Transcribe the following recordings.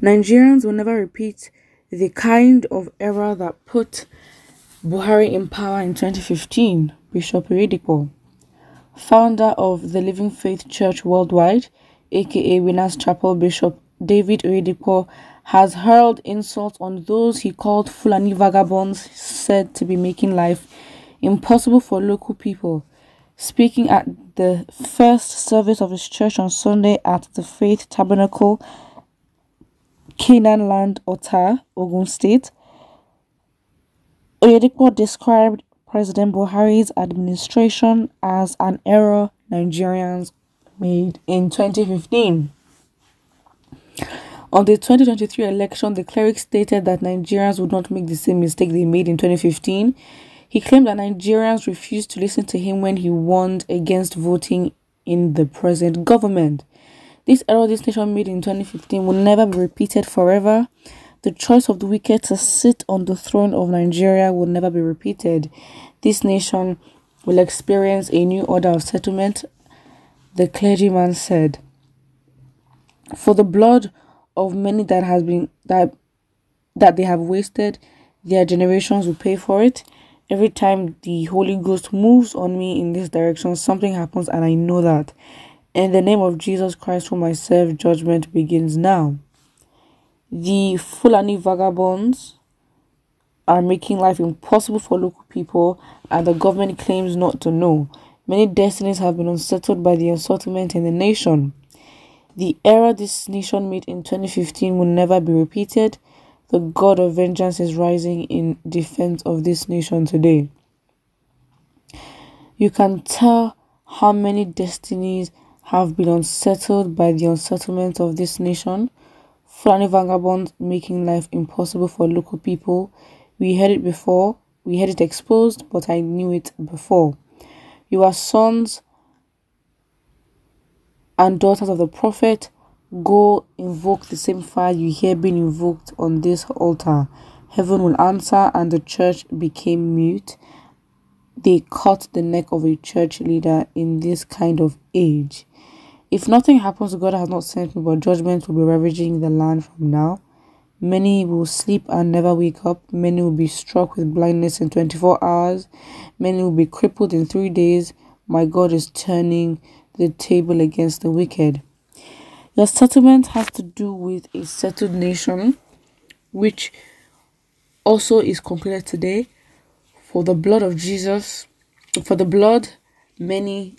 Nigerians will never repeat the kind of error that put Buhari in power in 2015, Bishop Oyedepo, founder of the Living Faith Church Worldwide, aka Winners Chapel Bishop David Oyedepo, has hurled insults on those he called Fulani vagabonds said to be making life impossible for local people. Speaking at the first service of his church on Sunday at the Faith Tabernacle, Canaan Land, Ota, Ogun State, Oyedepo described President Buhari's administration as an error Nigerians made in 2015. On the 2023 election, the cleric stated that Nigerians would not make the same mistake they made in 2015. He claimed that Nigerians refused to listen to him when he warned against voting in the present government. This error this nation made in 2015 will never be repeated forever. The choice of the wicked to sit on the throne of Nigeria will never be repeated. This nation will experience a new order of settlement, the clergyman said. For the blood of many that has been that that they have wasted, their generations will pay for it. Every time the Holy Ghost moves on me in this direction, something happens, and I know that. In the name of Jesus Christ, whom I serve, judgment begins now. The Fulani vagabonds are making life impossible for local people, and the government claims not to know. Many destinies have been unsettled by the unsettlement in the nation. The error this nation made in 2015 will never be repeated. The God of vengeance is rising in defense of this nation today. You can tell how many destinies have been unsettled by the unsettlement of this nation. Fulani vagabonds making life impossible for local people. We heard it before, we had it exposed, but I knew it before. You are sons and daughters of the prophet. Go invoke the same fire you hear being invoked on this altar. Heaven will answer, and the church became mute. They cut the neck of a church leader in this kind of age. If nothing happens, God has not sent me, but judgment will be ravaging the land from now. Many will sleep and never wake up. Many will be struck with blindness in 24 hours. Many will be crippled in three days. My God is turning the table against the wicked. Your settlement has to do with a settled nation, which also is completed today. For the blood of Jesus, for the blood, many.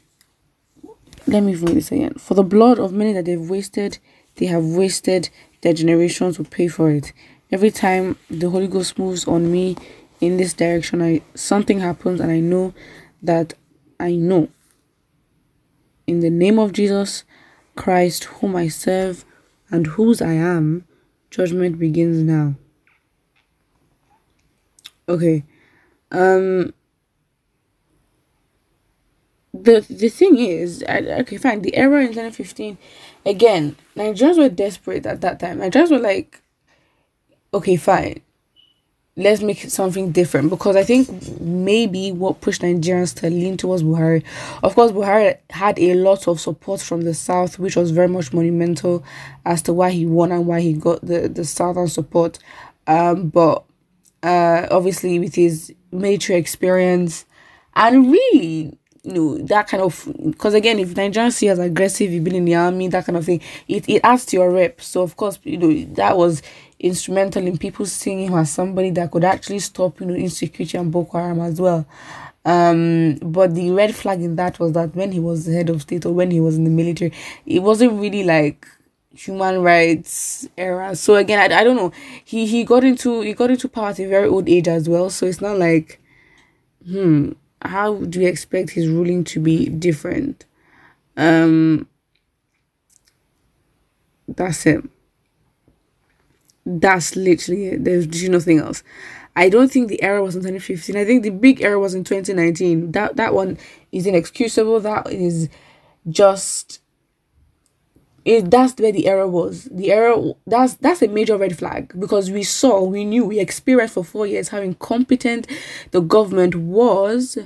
Let me read this again. For the blood of many that they've wasted, they have wasted their generations will pay for it. Every time the Holy Ghost moves on me in this direction, I something happens and I know that I know. In the name of Jesus Christ, whom I serve and whose I am, judgment begins now. Okay. Um the the thing is, I, okay, fine. The error in 2015, again, Nigerians were desperate at that time. Nigerians were like, okay, fine, let's make something different because I think maybe what pushed Nigerians to lean towards Buhari, of course, Buhari had a lot of support from the south, which was very much monumental as to why he won and why he got the the southern support. Um, but uh, obviously with his military experience and really you know that kind of because again if Nigerians see as aggressive you've been in the army that kind of thing it, it adds to your rep. So of course you know that was instrumental in people seeing him as somebody that could actually stop you know insecurity and Boko Haram as well. Um but the red flag in that was that when he was the head of state or when he was in the military it wasn't really like human rights era. So again I, I don't know. He he got into he got into power at a very old age as well. So it's not like hmm how do you expect his ruling to be different? Um, that's it. That's literally it. There's nothing else. I don't think the error was in 2015. I think the big error was in 2019. That that one is inexcusable. That is just it, that's where the error was. The error that's that's a major red flag because we saw, we knew, we experienced for four years how incompetent the government was,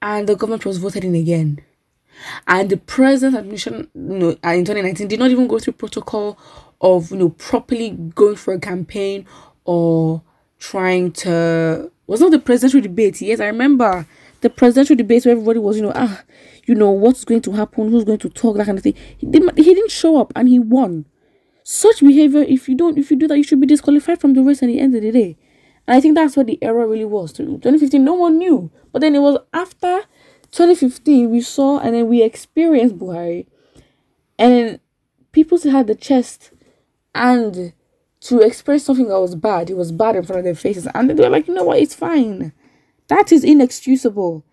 and the government was voted in again. And the present administration, you know, uh, in 2019 did not even go through protocol of you know properly going for a campaign or trying to was not the presidential debate. Yes, I remember the presidential debate where everybody was, you know, ah, you know, what's going to happen, who's going to talk, that kind of thing. He didn't, he didn't show up and he won. Such behavior, if you don't, if you do that, you should be disqualified from the race at the end of the day. And I think that's what the error really was. 2015, no one knew. But then it was after 2015 we saw and then we experienced Buhari. And people still had the chest and to express something that was bad. It was bad in front of their faces. And they were like, you know what, it's fine. That is inexcusable.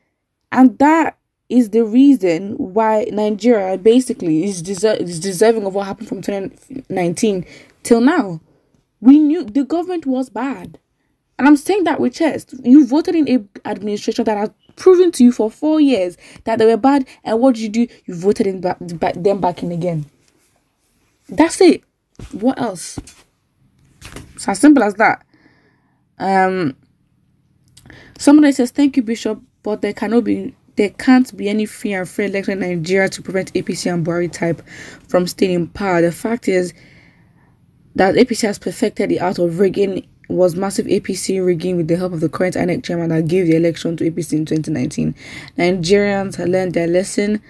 And that is the reason why Nigeria basically is, deser- is deserving of what happened from 2019 till now. We knew the government was bad. And I'm saying that with chest. You voted in a administration that has proven to you for four years that they were bad. And what did you do? You voted in ba- ba- them back in again. That's it. What else? It's as simple as that. Um, Somebody says, Thank you, Bishop, but there cannot be there can't be any free and fair election in Nigeria to prevent APC and Buhari type from staying in power. The fact is that APC has perfected the art of rigging was massive APC rigging with the help of the current INEC chairman that gave the election to APC in 2019. Nigerians have learned their lesson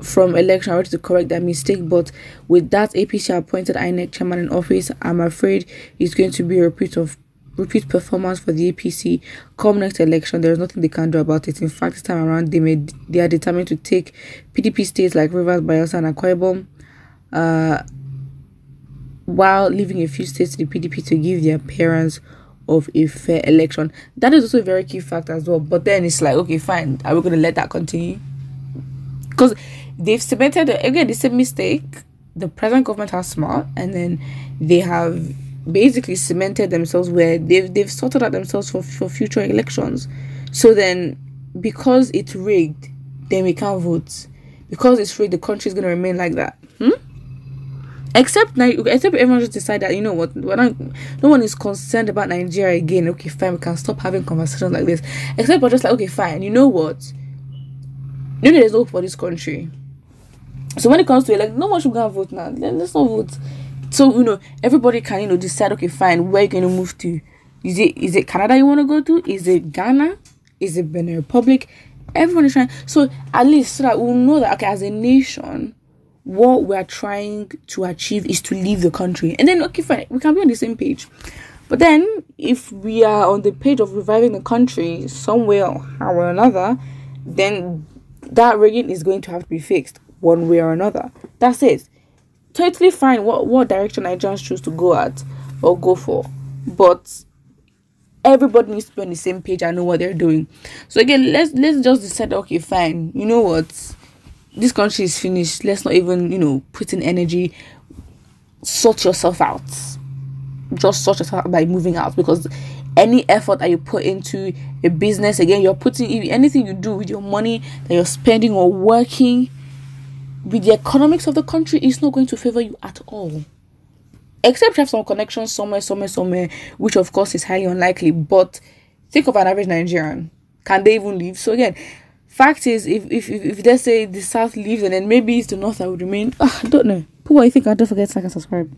from election ready to correct that mistake, but with that APC appointed INEC chairman in office, I'm afraid it's going to be a repeat of repeat performance for the APC come next election. There is nothing they can do about it. In fact, this time around, they made they are determined to take PDP states like Rivers, Bayelsa, and Akwa uh, while leaving a few states to the PDP to give the appearance of a fair election. That is also a very key fact as well. But then it's like, okay, fine, are we going to let that continue? Because they've cemented again the same mistake the present government has smart, and then they have basically cemented themselves where they've they've sorted out themselves for, for future elections. So then because it's rigged, then we can't vote. Because it's rigged, the country is gonna remain like that. Hmm? Except except everyone just decide that you know what, we're not, no one is concerned about Nigeria again. Okay, fine, we can stop having conversations like this. Except we're just like, okay, fine, you know what? You know there's hope for this country. So when it comes to it, like no one should go and vote now. Let's not vote so you know everybody can you know decide okay fine where you going to move to? Is it is it canada you want to go to? Is it ghana? Is it benin republic? Everyone is trying. So at least so that we'll know that okay as a nation what we're trying to achieve is to leave the country. And then okay fine we can be on the same page. But then if we are on the page of reviving the country somewhere or another then that rigging is going to have to be fixed one way or another. That's it totally fine what what direction Nigerians choose to go at or go for, but everybody needs to be on the same page and know what they're doing. So again, let's let's just decide. Okay, fine. You know what? This country is finished. Let's not even you know put in energy. Sort yourself out. Just sort yourself out by moving out because any effort that you put into a business again you're putting anything you do with your money that you're spending or working with the economics of the country, it's not going to favor you at all. Except you have some connections somewhere, somewhere, somewhere, which of course is highly unlikely. But think of an average Nigerian. Can they even leave? So again, fact is, if if if, if they say the south leaves and then maybe it's the north that would remain, uh, I don't know. Who you think I don't forget to like and subscribe.